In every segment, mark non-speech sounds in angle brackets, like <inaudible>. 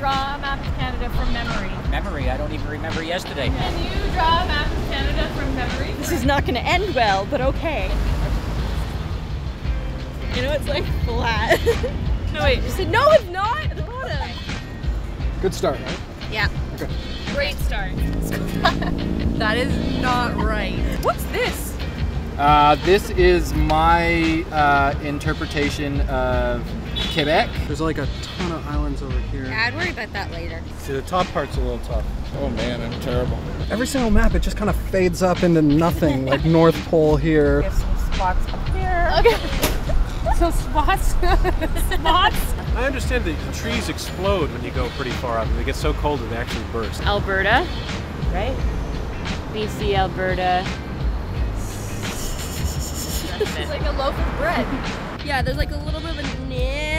draw a map of Canada from memory? Memory. I don't even remember yesterday. Can you draw a map of Canada from memory? This is not going to end well, but okay. You know, it's like flat. <laughs> no, wait. You said, no, it's not. At the bottom. Good start, right? Yeah. Okay. Great start. <laughs> that is not right. What's this? Uh, this is my uh, interpretation of Quebec. There's like a ton of islands over here. I'd worry about that later. See, the top part's a little tough. Oh man, I'm terrible. Every single map, it just kind of fades up into nothing. <laughs> like North Pole here. We have some spots up here. Okay. <laughs> some spots. <laughs> spots. I understand that the trees explode when you go pretty far up, and they get so cold that they actually burst. Alberta, right? BC, Alberta. It's like a loaf of bread. Yeah, there's like a little bit of a nan and there's some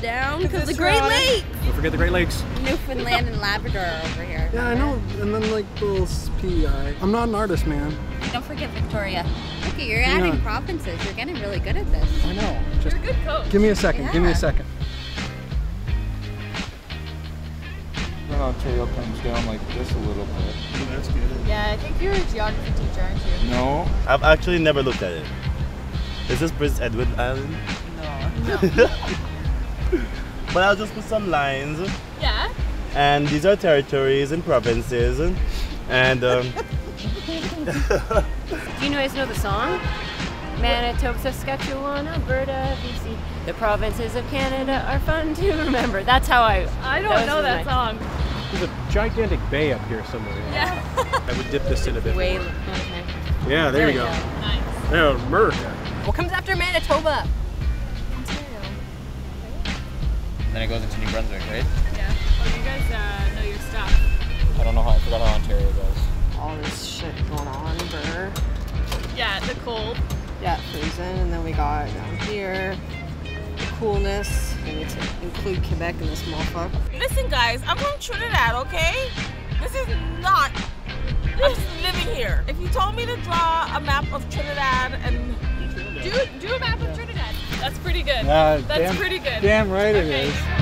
down because the Great Lakes. Don't forget the Great Lakes. Newfoundland and Labrador over here. Yeah, I know. And then like the little PEI. I'm not an artist, man. Don't forget Victoria. Look, you're Hang adding on. provinces. You're getting really good at this. I know. Just You're a good coach. give me a second. Give me a second. Then Ontario comes down like this a little bit. Oh, that's good. Yeah, I think you're a geography teacher, aren't you? No, I've actually never looked at it. Is this Prince Edward Island? No. <laughs> But I'll just put some lines. Yeah. And these are territories and provinces. And um, <laughs> Do you guys know the song? Manitoba, Saskatchewan, Alberta, BC. The provinces of Canada are fun to remember. That's how I. I don't was know that my- song. There's a gigantic bay up here somewhere. Yeah. I would dip this in a bit. Way. Okay. Yeah, there, There you we go. go. Nice. There, America. What comes after Manitoba? Then it goes into New Brunswick, right? Yeah. Oh, you guys uh, know your stuff. I don't know how. I forgot how Ontario goes. All this shit going on, Burr. Yeah, the cold. Yeah, freezing, and then we got down here the coolness. We need to include Quebec in this motherfucker. Listen, guys, I'm from Trinidad, okay? This is not. I'm just living here. If you told me to draw a map of Trinidad and Do do a map of Trinidad. That's pretty good. Uh, That's damn, pretty good. damn right it Okay. is.